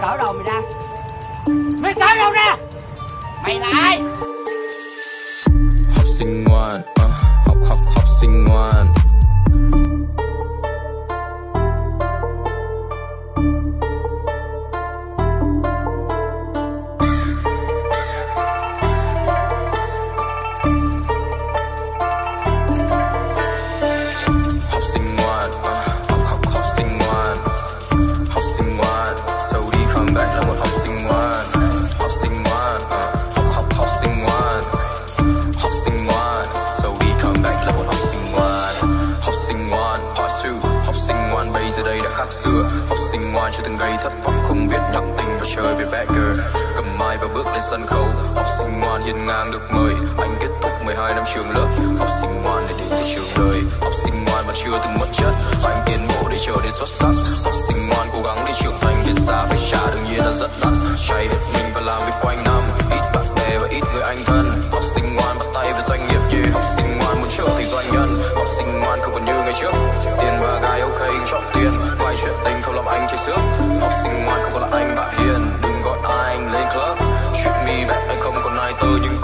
cỡ đầu mày ra. Mày cỡ đầu ra? Ngoan part 2 học sinh ngoan, bây giờ đây đã khác xưa. Học sinh ngoan, chưa từng gây thất vọng, không biết nhắc tình và chơi với bagger cầm mai và bước lên sân khấu. Học sinh ngoan, hiên ngang được mời. Anh kết thúc 12 năm trường lớp. Học sinh ngoan để đến với trường đời. Học sinh ngoan mà chưa từng mất chất. Anh tiến bộ để trở nên xuất sắc. Học sinh ngoan cố gắng để trưởng thành. Biết xa phải trả đương nhiên là rất đắt. Chạy hết mình và làm việc quanh năm. Ít bạn bè và ít người anh thân. Học sinh ngoan bắt tay với doanh nghiệp, yeah. học sinh ngoan muốn trở thành doanh nhân sinh ngoan không còn như ngày trước. Tiền và gái ok chọn tiền. Quay chuyện tình không làm anh chảy xước. Học sinh ngoan không còn là anh bạn hiền. Đừng gọi anh lên club. Chuyện mi back anh không còn ai tư nhưng